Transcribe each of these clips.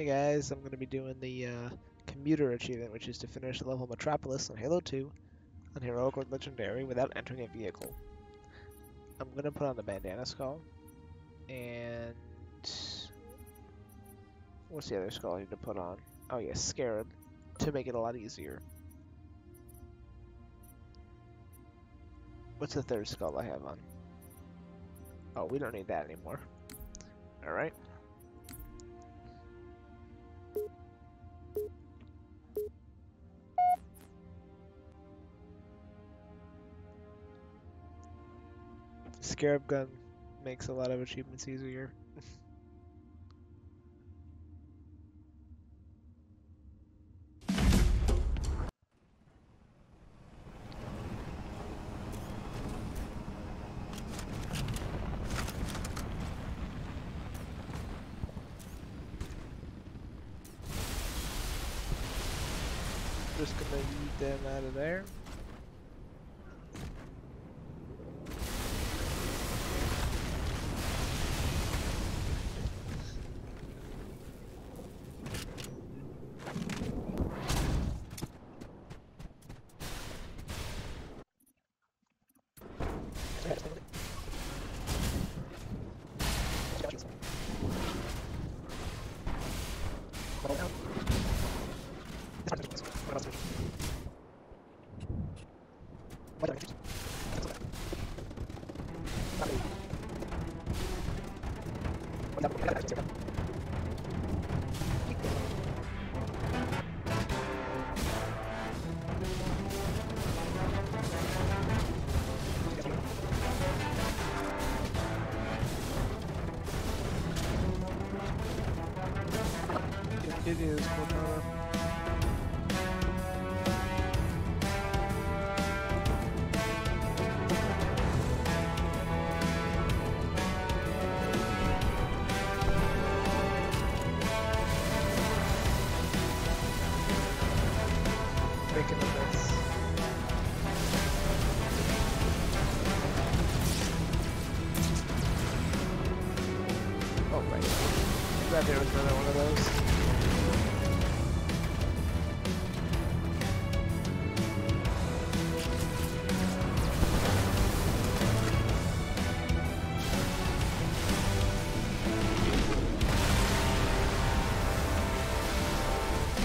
Hey guys, I'm going to be doing the uh, commuter achievement, which is to finish the level Metropolis on Halo 2 on Heroic or Legendary without entering a vehicle. I'm going to put on the bandana skull, and what's the other skull I need to put on? Oh yeah, Scarab, to make it a lot easier. What's the third skull I have on? Oh, we don't need that anymore. Alright. Scarab gun makes a lot of achievements easier. Just gonna eat them out of there. What do I do? It is Cortana. Making a mess. Oh, right. Glad there was another one of those.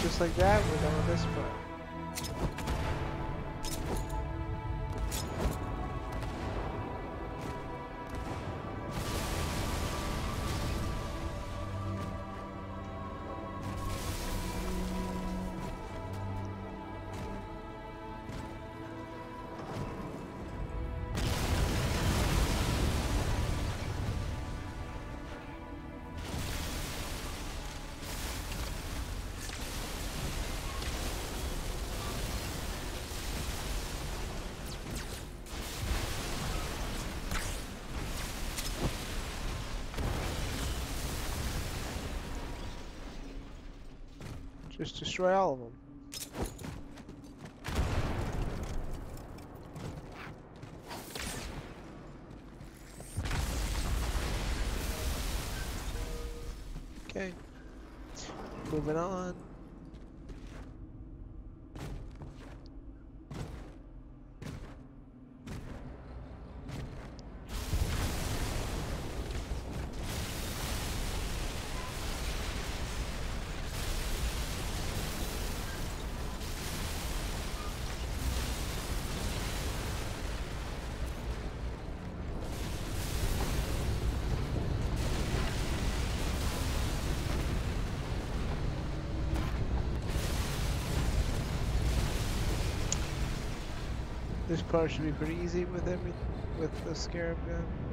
Just like that, we're done with this part. Just destroy all of them. Okay. Moving on. This part should be pretty easy with every with the scarab gun.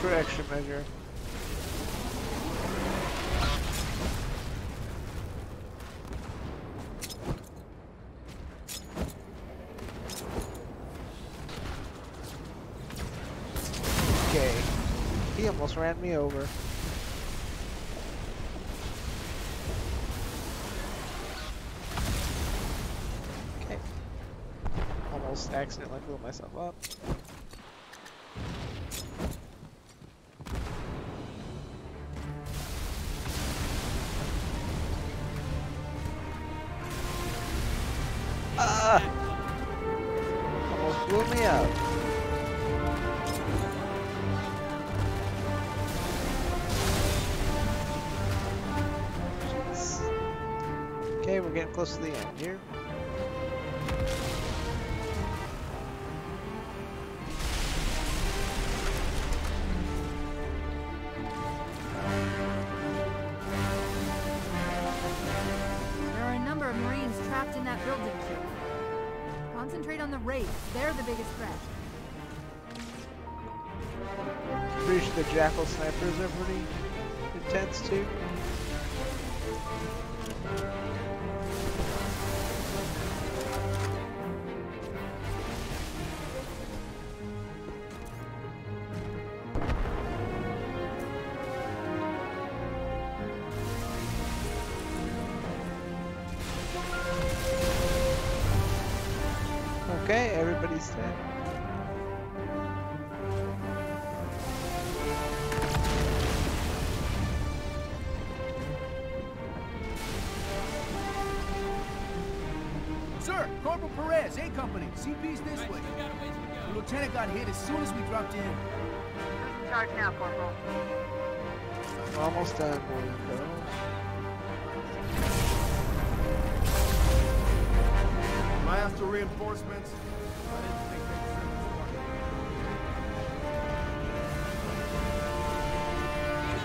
For extra measure. Okay. He almost ran me over. Okay. Almost accidentally blew myself up. Almost blew me up. Okay, we're getting close to the end here. There are a number of Marines trapped in that building. Concentrate on the Wraiths. They're the biggest threat. Pretty sure the Jackal snipers are pretty intense too. Okay, everybody's dead. Sir, Corporal Perez, A Company. CP's this way. The lieutenant got hit as soon as we dropped in. Who's in charge now, Corporal? Almost done, boys reinforcements?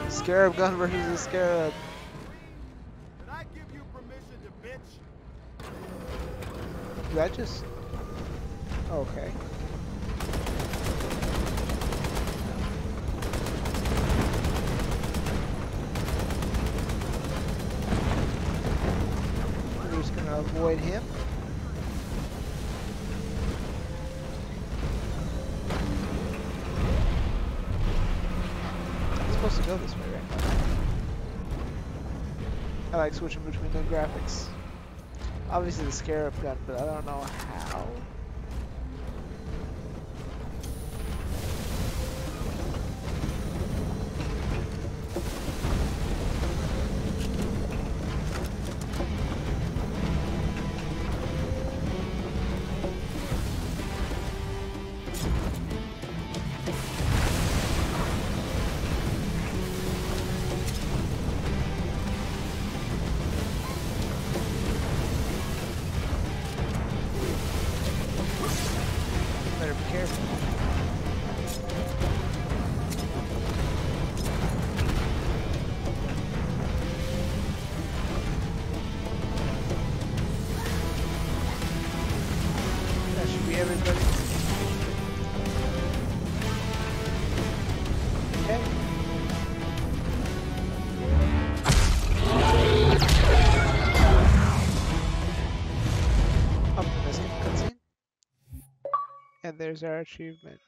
Scarab gun versus the Scarab. Did I give you permission to bitch? Did I just... Oh, okay. We're just gonna avoid him. I like switching between the graphics. Obviously the Scarab gun, but I don't know how. There's our achievement.